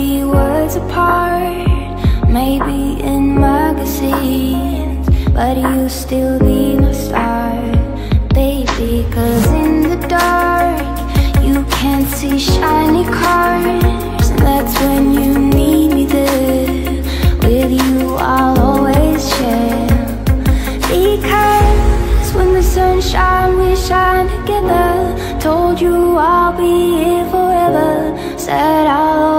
be words apart. Maybe in magazines But you'll still be my star. Baby, cause in the dark You can't see shiny cars. That's when you need me there With you I'll always share. Because when the sun shines we shine together Told you I'll be here forever. Said I'll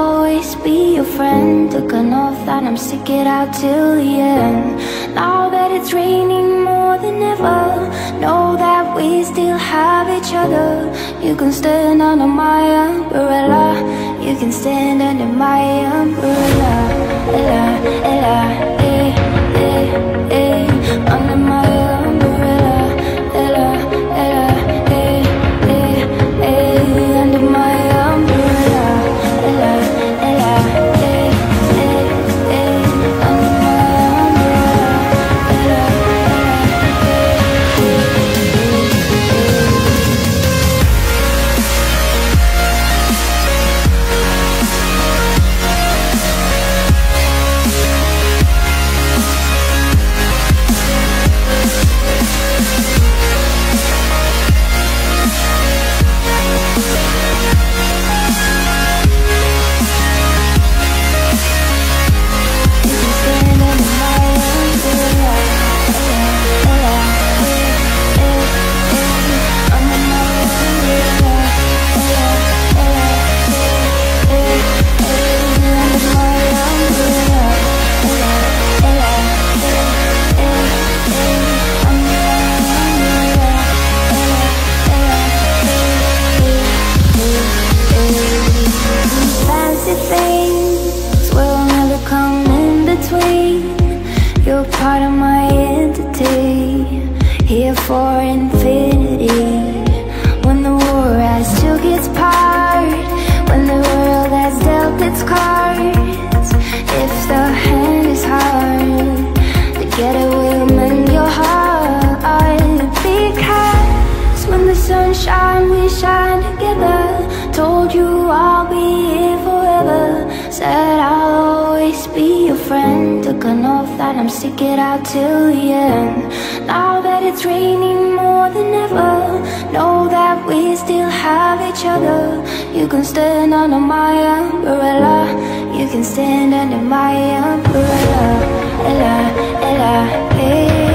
be your friend. Took an oath that I'm stick it out till the end. Now that it's raining more than ever Know that we still have each other. You can stand under my umbrella. You can stand under my umbrella shine, we shine together. Told you I'll be here forever. Said I'll always be your friend. Took an oath that I'm sticking out till the end. Now that it's raining more than ever Know that we still have each other. You can stand under my umbrella. You can stand under my umbrella. Ella, Ella, hey.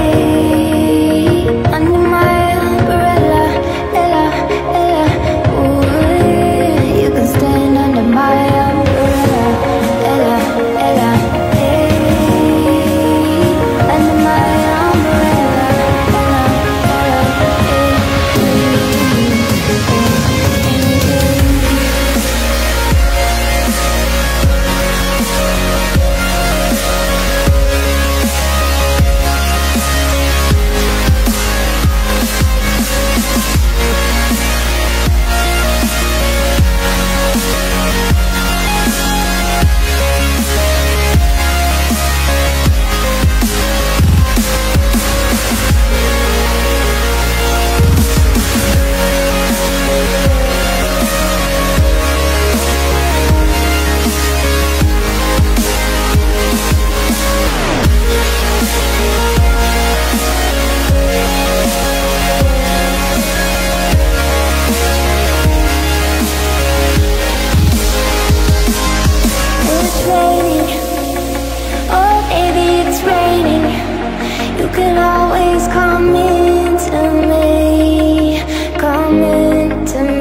could always come into me, come into me.